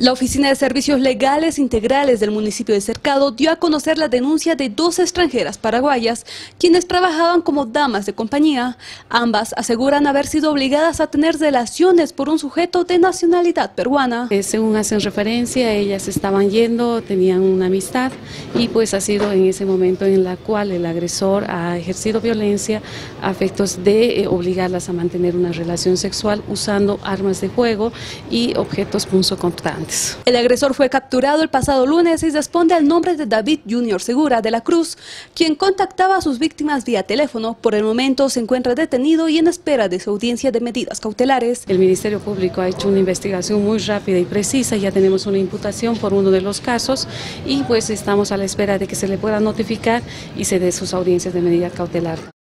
La Oficina de Servicios Legales Integrales del municipio de Cercado dio a conocer la denuncia de dos extranjeras paraguayas, quienes trabajaban como damas de compañía. Ambas aseguran haber sido obligadas a tener relaciones por un sujeto de nacionalidad peruana. Eh, según hacen referencia, ellas estaban yendo, tenían una amistad y pues ha sido en ese momento en la cual el agresor ha ejercido violencia a efectos de eh, obligarlas a mantener una relación sexual usando armas de juego y objetos punzocortantes. El agresor fue capturado el pasado lunes y responde al nombre de David Junior Segura de la Cruz, quien contactaba a sus víctimas vía teléfono. Por el momento se encuentra detenido y en espera de su audiencia de medidas cautelares. El Ministerio Público ha hecho una investigación muy rápida y precisa, ya tenemos una imputación por uno de los casos y pues estamos a la espera de que se le pueda notificar y se dé sus audiencias de medida cautelar.